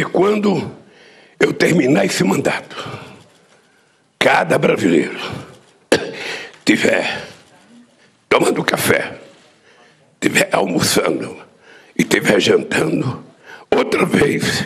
se quando eu terminar esse mandato, cada brasileiro tiver tomando café, tiver almoçando e tiver jantando, outra vez